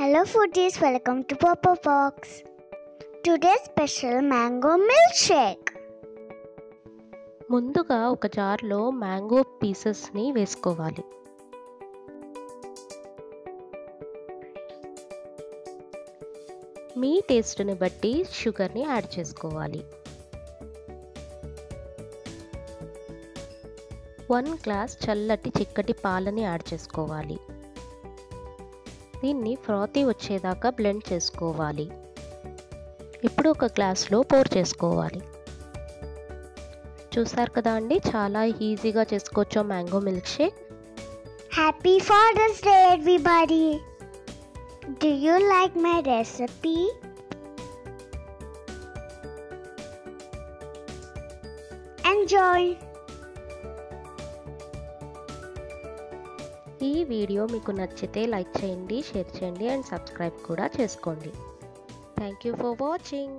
Hello foodies, welcome to Papa today Today's special mango milkshake. ముందుగా ఒక జార్లో mango పీసెస్ని వేసుకోవాలి. మీ టేస్ట్ని బట్టి షుగర్ని యాడ్ చేసుకోవాలి. వన్ గ్లాస్ చల్లటి చిక్కటి పాలని యాడ్ చేసుకోవాలి. దీన్ని ఫ్రాతీ వచ్చేదాకా బ్లెండ్ చేసుకోవాలి. ఇప్పుడు ఒక గ్లాస్లో పోర్ చేసుకోవాలి. చూసారు కదా అండి చాలా ఈజీగా చేసుకోవచ్చు mango milk shake happy father's day everybody Do you like my recipe Enjoy! ఈ వీడియో మీకు నచ్చితే లైక్ చేయండి షేర్ చేయండి అండ్ సబ్స్క్రైబ్ కూడా చేసుకోండి. Thank you for watching